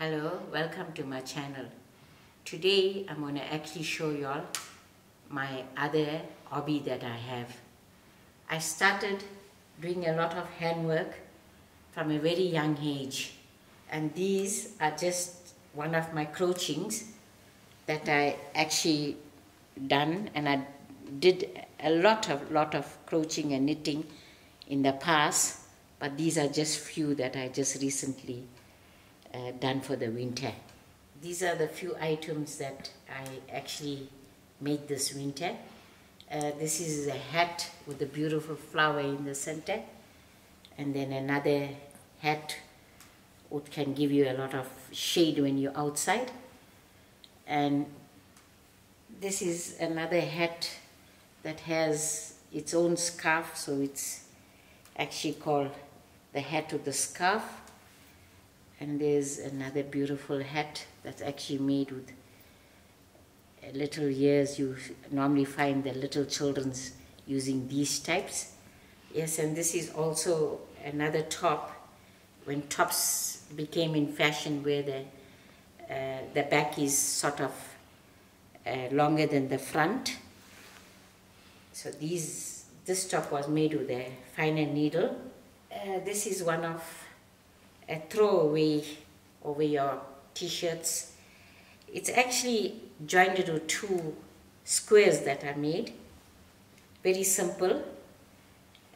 Hello, welcome to my channel. Today I'm going to actually show you all my other hobby that I have. I started doing a lot of handwork from a very young age and these are just one of my crochings that I actually done and I did a lot of lot of crocheting and knitting in the past but these are just few that I just recently uh, done for the winter. These are the few items that I actually made this winter. Uh, this is a hat with a beautiful flower in the center and then another hat which can give you a lot of shade when you're outside and this is another hat that has its own scarf so it's actually called the hat with the scarf and there's another beautiful hat that's actually made with little ears. You normally find the little children's using these types. Yes and this is also another top. When tops became in fashion where the uh, the back is sort of uh, longer than the front. So these this top was made with a finer needle. Uh, this is one of a throwaway over your t-shirts. It's actually joined into two squares that I made. Very simple.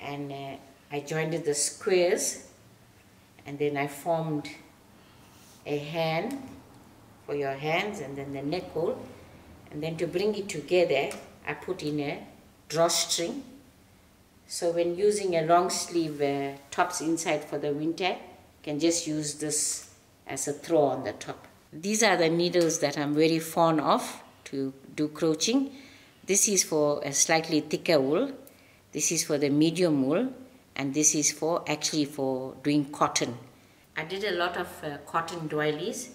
And uh, I joined the squares and then I formed a hand for your hands and then the neck hole. And then to bring it together, I put in a drawstring. So when using a long sleeve uh, tops inside for the winter, can just use this as a throw on the top. These are the needles that I'm very fond of to do crocheting. This is for a slightly thicker wool. This is for the medium wool and this is for actually for doing cotton. I did a lot of uh, cotton doilies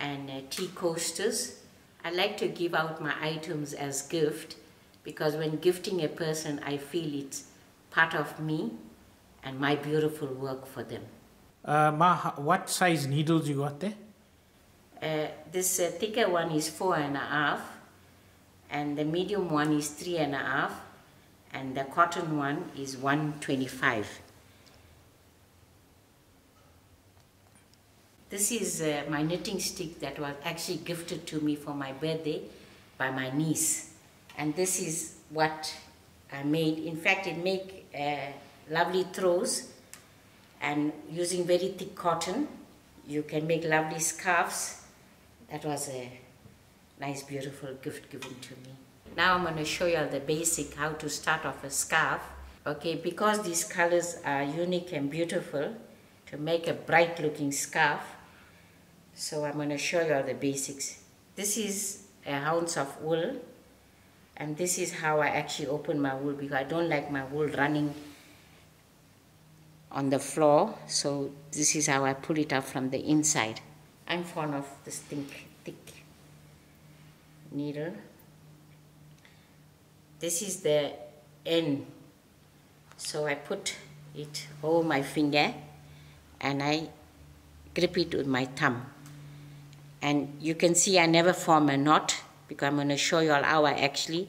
and uh, tea coasters. I like to give out my items as gift because when gifting a person I feel it's part of me and my beautiful work for them. Uh, Ma, what size needles you got there? Uh, this uh, thicker one is four and a half, and the medium one is three and a half, and the cotton one is 125. This is uh, my knitting stick that was actually gifted to me for my birthday by my niece. And this is what I made. In fact, it make uh, lovely throws and using very thick cotton you can make lovely scarves. That was a nice beautiful gift given to me. Now i'm going to show you the basic how to start off a scarf. Okay because these colors are unique and beautiful to make a bright looking scarf so i'm going to show you all the basics. This is a ounce of wool and this is how i actually open my wool because i don't like my wool running on the floor. So this is how I pull it up from the inside. I'm fond of this thick, thick needle. This is the end. So I put it over my finger and I grip it with my thumb. And you can see I never form a knot because I'm going to show you all how I actually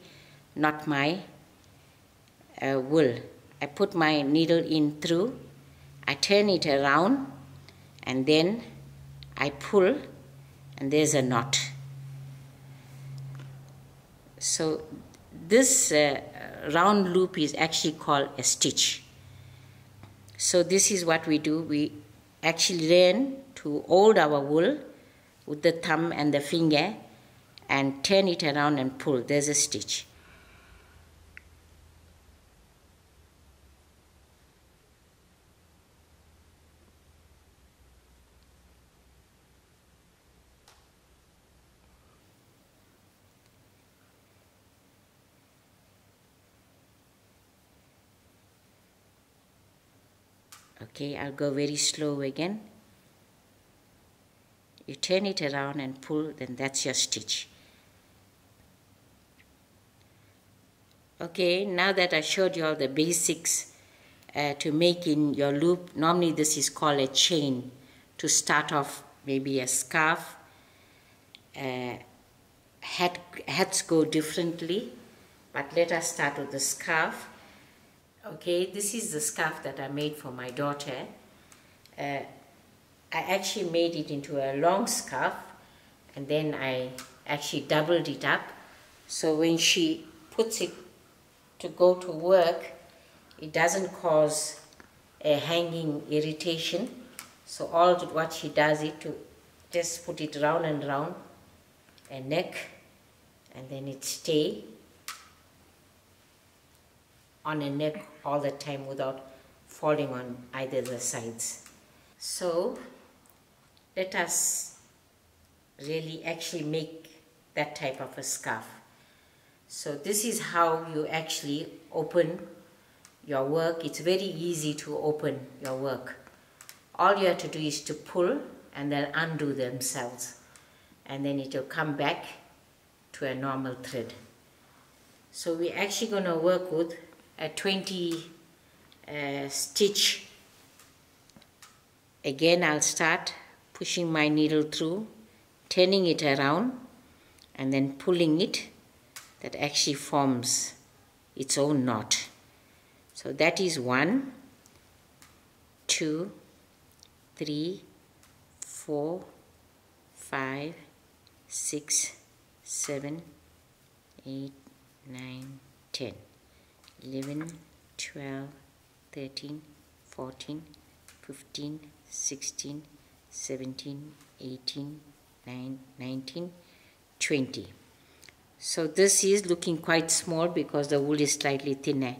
knot my uh, wool. I put my needle in through I turn it around and then I pull and there's a knot. So this uh, round loop is actually called a stitch. So this is what we do. We actually learn to hold our wool with the thumb and the finger and turn it around and pull. There's a stitch. Okay I'll go very slow again you turn it around and pull then that's your stitch okay now that I showed you all the basics uh, to make in your loop normally this is called a chain to start off maybe a scarf. Uh, hat, hats go differently, but let us start with the scarf. Okay, this is the scarf that I made for my daughter. Uh, I actually made it into a long scarf and then I actually doubled it up. So when she puts it to go to work, it doesn't cause a hanging irritation. So all what she does is to just put it round and round a neck and then it stay on a neck all the time without falling on either the sides. So let us really actually make that type of a scarf. So this is how you actually open your work. It's very easy to open your work. All you have to do is to pull and then undo themselves. And then it will come back to a normal thread. So we're actually going to work with a 20 uh, stitch. Again, I'll start pushing my needle through, turning it around, and then pulling it. That actually forms its own knot. So that is one, two, three, four, five, six, seven, eight, nine, ten, eleven, twelve, thirteen, fourteen, fifteen, sixteen. 17, 18, 19, 20. So this is looking quite small because the wool is slightly thinner.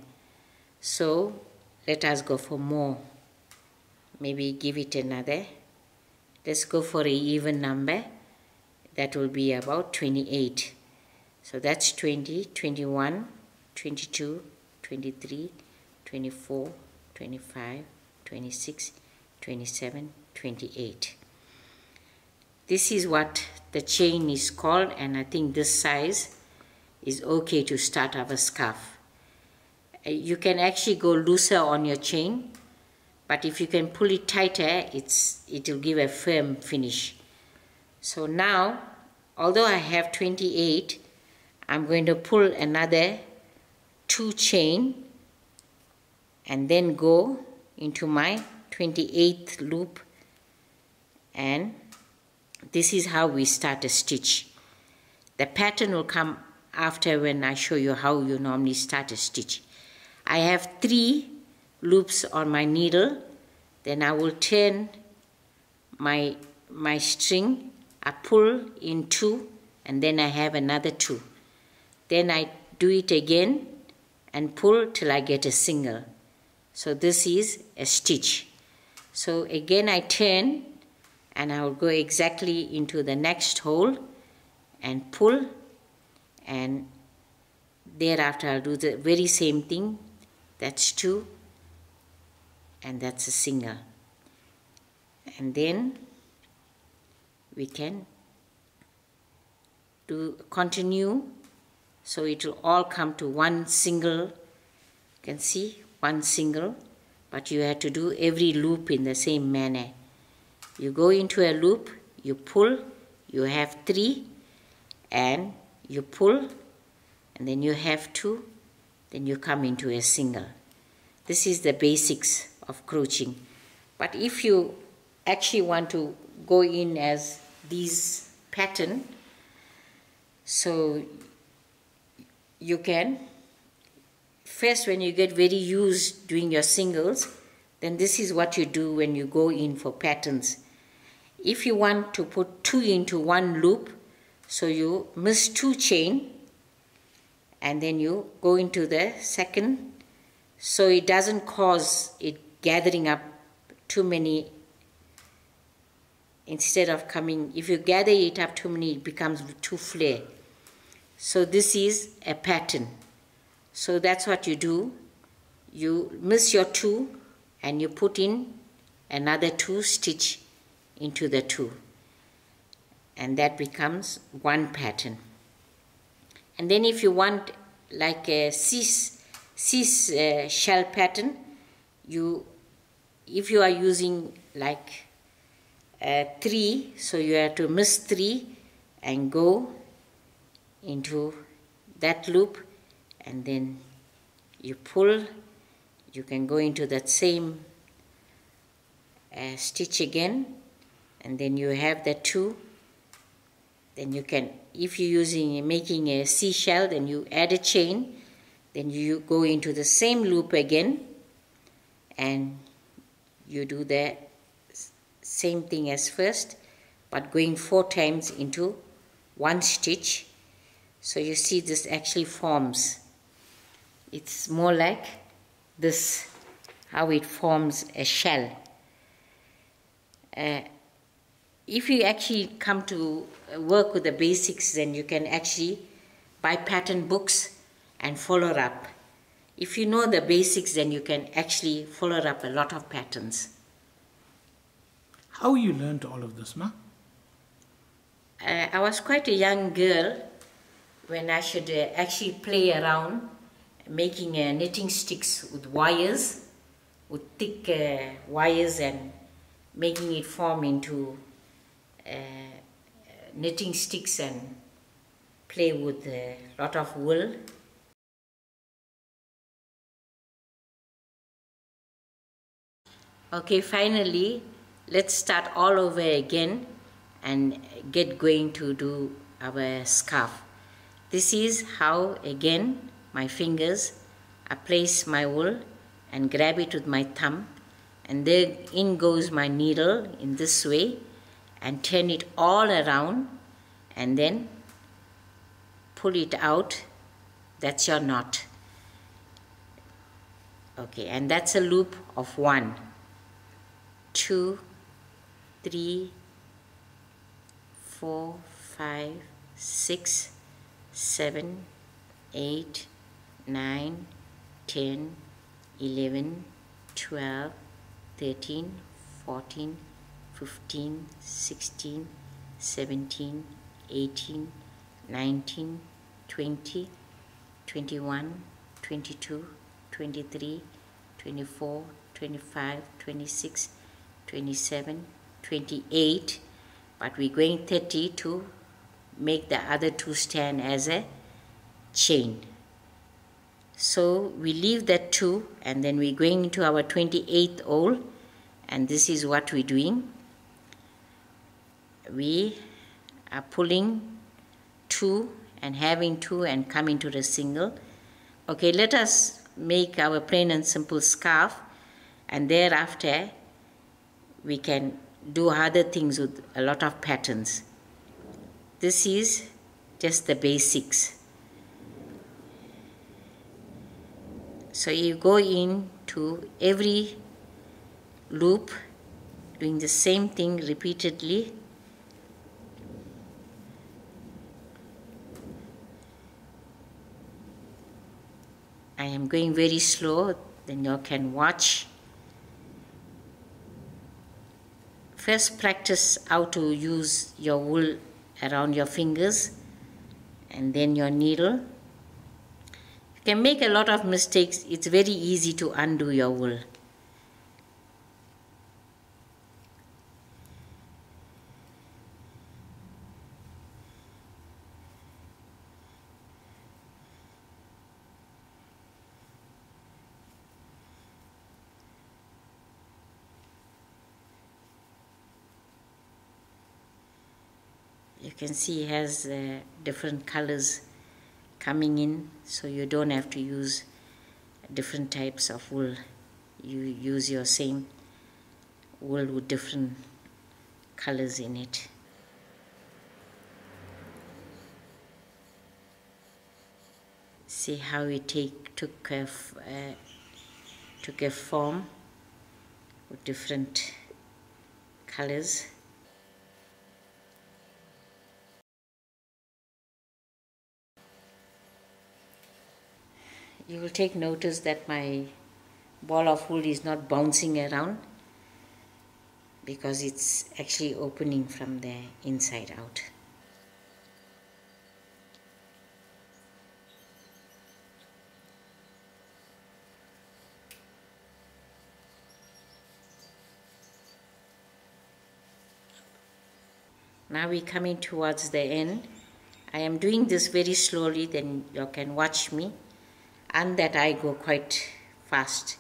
So let us go for more. Maybe give it another. Let's go for an even number. That will be about 28. So that's 20, 21, 22, 23, 24, 25, 26, 27, 28. This is what the chain is called and I think this size is okay to start our scarf. Uh, you can actually go looser on your chain but if you can pull it tighter it's it will give a firm finish. So now although I have 28 I'm going to pull another two chain and then go into my 28th loop. And this is how we start a stitch. The pattern will come after when I show you how you normally start a stitch. I have three loops on my needle. Then I will turn my my string. I pull in two and then I have another two. Then I do it again and pull till I get a single. So this is a stitch. So again I turn and I will go exactly into the next hole and pull. And thereafter I'll do the very same thing. That's two. And that's a single. And then we can do continue so it will all come to one single you can see one single but you have to do every loop in the same manner you go into a loop, you pull, you have three, and you pull, and then you have two, then you come into a single. This is the basics of crocheting. But if you actually want to go in as these pattern, so you can, first when you get very used doing your singles, then this is what you do when you go in for patterns. If you want to put two into one loop, so you miss two chain and then you go into the second so it doesn't cause it gathering up too many instead of coming if you gather it up too many it becomes too flare so this is a pattern. So that's what you do. You miss your two and you put in another two stitch into the two. And that becomes one pattern. And then if you want like a cis cis uh, shell pattern you if you are using like uh, three so you have to miss three and go into that loop and then you pull you can go into that same uh, stitch again and then you have the two. Then you can if you're using making a seashell then you add a chain then you go into the same loop again and you do the same thing as first but going four times into one stitch so you see this actually forms. It's more like this how it forms a shell. Uh, if you actually come to work with the basics then you can actually buy pattern books and follow up. If you know the basics then you can actually follow up a lot of patterns. How you learned all of this ma? Uh, I was quite a young girl when I should uh, actually play around making uh, knitting sticks with wires, with thick uh, wires and making it form into knitting sticks and play with a lot of wool. Okay, finally, let's start all over again and get going to do our scarf. This is how again my fingers I place my wool and grab it with my thumb and then in goes my needle in this way and turn it all around and then pull it out. That's your knot. Okay and that's a loop of one two three four, five, six, seven, eight, nine, ten, eleven, twelve, thirteen, fourteen, fifteen, sixteen, seventeen, eighteen, nineteen, twenty, twenty-one, twenty-two, twenty-three, twenty-four, twenty-five, twenty-six, twenty-seven, twenty-eight but we're going 30 to make the other two stand as a chain. So we leave that two and then we're going into our 28th hole and this is what we're doing. We are pulling two and having two and coming to the single. Okay, let us make our plain and simple scarf and thereafter we can do other things with a lot of patterns. This is just the basics. So you go into every loop doing the same thing repeatedly. I am going very slow, then you can watch First practice how to use your wool around your fingers and then your needle. You can make a lot of mistakes. It's very easy to undo your wool. You can see it has uh, different colors coming in so you don't have to use different types of wool. You use your same wool with different colors in it. See how it take took a, uh, took a form with different colors you will take notice that my ball of wool is not bouncing around because it's actually opening from the inside out. now we're coming towards the end I am doing this very slowly then you can watch me and that I go quite fast.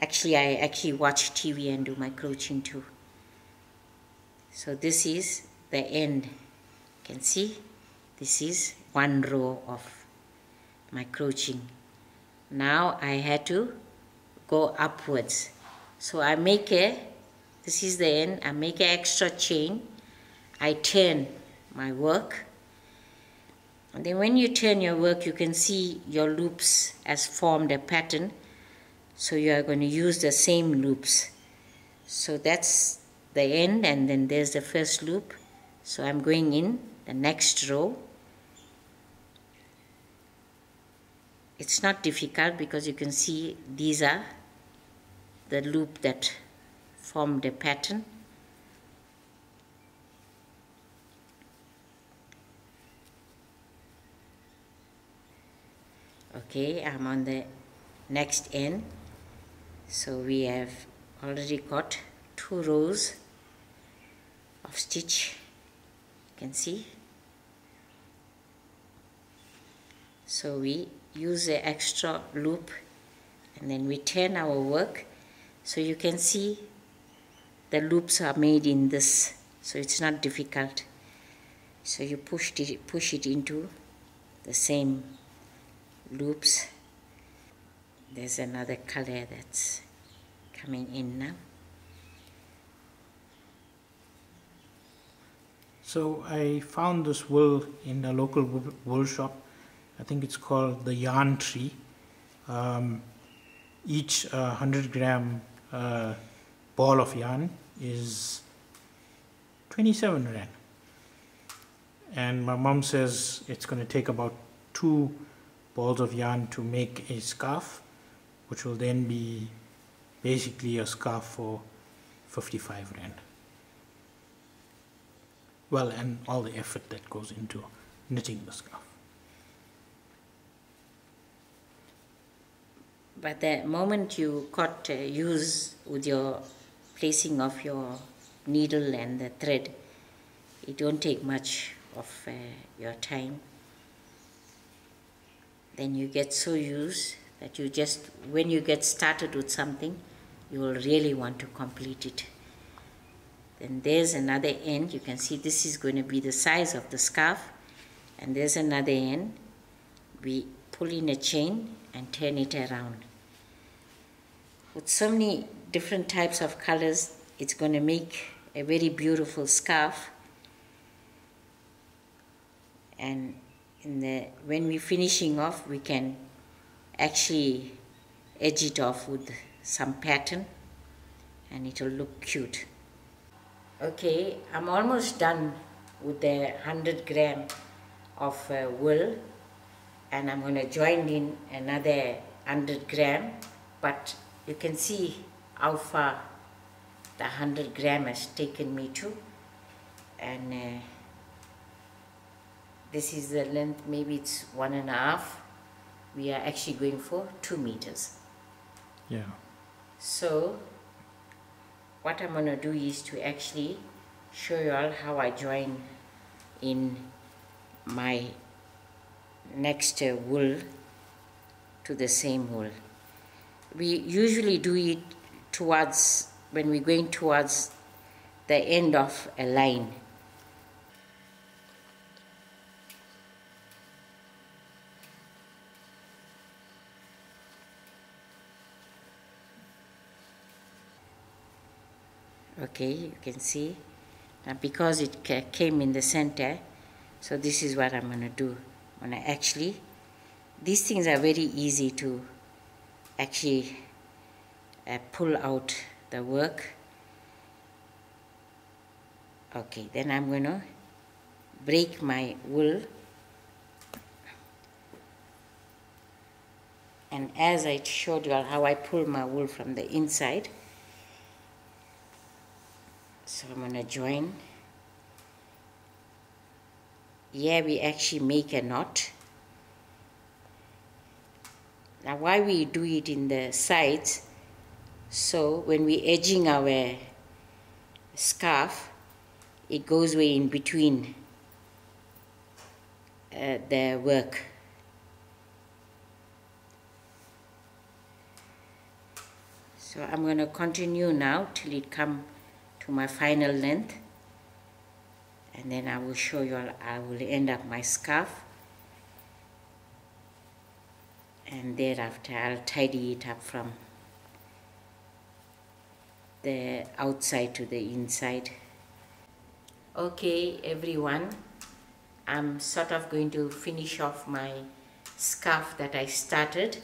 Actually I actually watch TV and do my crocheting too. So this is the end. You can see this is one row of my crocheting now I had to go upwards. So I make a this is the end. I make an extra chain. I turn my work and then when you turn your work you can see your loops as formed a pattern. So you are going to use the same loops. So that's the end and then there's the first loop. So I'm going in the next row. It's not difficult because you can see these are the loop that form the pattern okay I'm on the next end. So we have already got two rows of stitch. You can see. So we use the extra loop and then we turn our work. So you can see the loops are made in this. So it's not difficult. So you push it push it into the same loops there's another color that's coming in now So I found this wool in a local wool shop. I think it's called the Yarn Tree. Um, each uh, 100 gram uh, ball of yarn is 27 rand. And my mom says it's going to take about two balls of yarn to make a scarf, which will then be basically a scarf for 55 rand well and all the effort that goes into knitting the scarf. But the moment you cut uh, use with your placing of your needle and the thread, it don't take much of uh, your time. Then you get so used that you just, when you get started with something, you will really want to complete it. Then there's another end. You can see this is going to be the size of the scarf. And there's another end. We pull in a chain and turn it around. With so many different types of colors, it's going to make a very beautiful scarf. And the, when we're finishing off, we can actually edge it off with some pattern and it will look cute. Okay, I'm almost done with the 100 gram of uh, wool and I'm going to join in another 100 gram but you can see how far the 100 gram has taken me to and uh, this is the length maybe it's one and a half we are actually going for two meters yeah so what I'm going to do is to actually show you all how I join in my next uh, wool to the same wool. We usually do it towards, when we're going towards the end of a line. Okay you can see. Now because it came in the center so this is what I'm going to do. I'm going to actually these things are very easy to actually uh, pull out the work. Okay then I'm going to break my wool. And as I showed you how I pull my wool from the inside so I'm going to join. Yeah, we actually make a knot. Now why we do it in the sides? So when we edging our scarf it goes way in between uh, the work. So I'm going to continue now till it come to my final length. And then I will show you I will end up my scarf. And thereafter I'll tidy it up from the outside to the inside. Okay everyone. I'm sort of going to finish off my scarf that I started.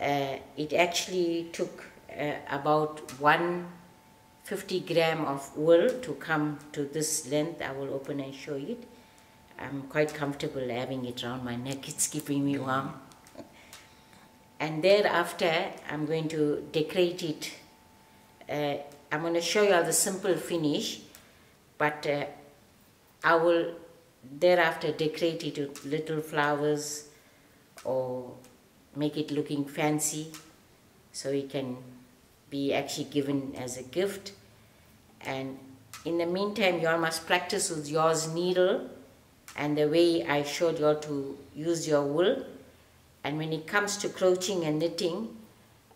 Uh, it actually took uh, about 150 gram of wool to come to this length. I will open and show it. I'm quite comfortable having it around my neck. It's keeping me warm. And thereafter I'm going to decorate it. Uh, I'm going to show you all the simple finish but uh, I will thereafter decorate it with little flowers or make it looking fancy so it can be actually given as a gift and in the meantime you all must practice with yours needle and the way I showed you all to use your wool and when it comes to crocheting and knitting,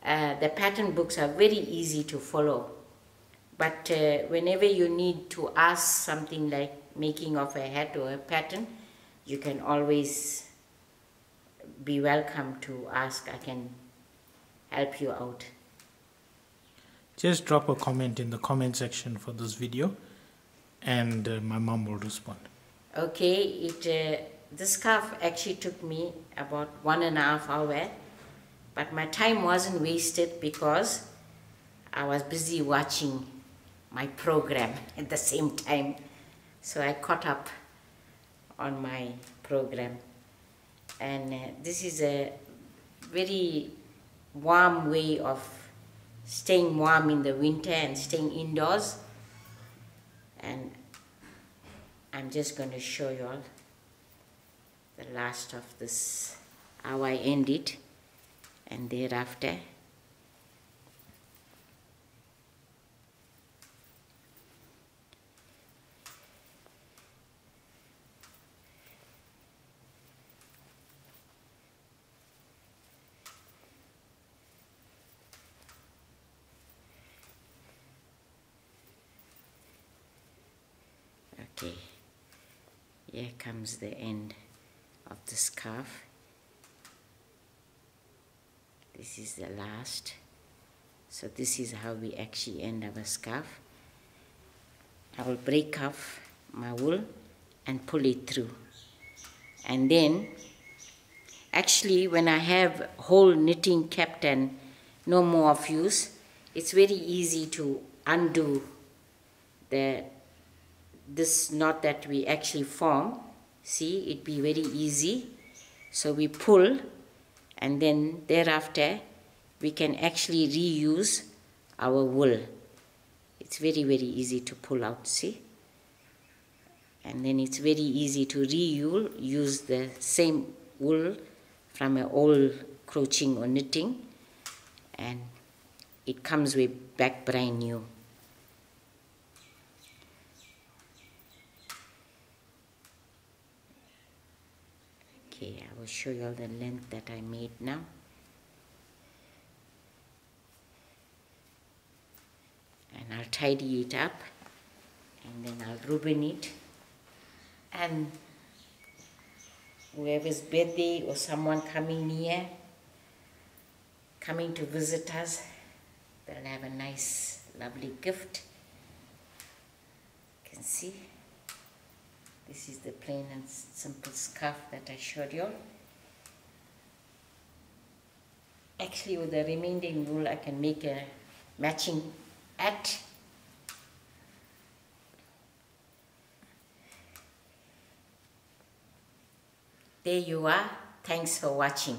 uh, the pattern books are very easy to follow. But uh, whenever you need to ask something like making of a hat or a pattern, you can always be welcome to ask. I can help you out. Just drop a comment in the comment section for this video and uh, my mom will respond. Okay, it uh, this scarf actually took me about one and a half hour but my time wasn't wasted because I was busy watching my program at the same time so I caught up on my program and uh, this is a very warm way of staying warm in the winter and staying indoors. And I'm just going to show you all the last of this how I end it and thereafter okay here comes the end of the scarf this is the last. So this is how we actually end our scarf. I will break off my wool and pull it through. And then actually when I have whole knitting kept and no more of use it's very easy to undo the this knot that we actually form see it be very easy. So we pull and then thereafter we can actually reuse our wool. It's very very easy to pull out see? And then it's very easy to reuse use the same wool from an old crocheting or knitting and it comes way back brand new okay I will show you all the length that I made now. And I'll tidy it up and then I'll ribbon it. And whoever's birthday or someone coming near coming to visit us they'll have a nice lovely gift. You can see this is the plain and simple scarf that I showed you. Actually with the remaining wool I can make a matching hat. There you are. Thanks for watching.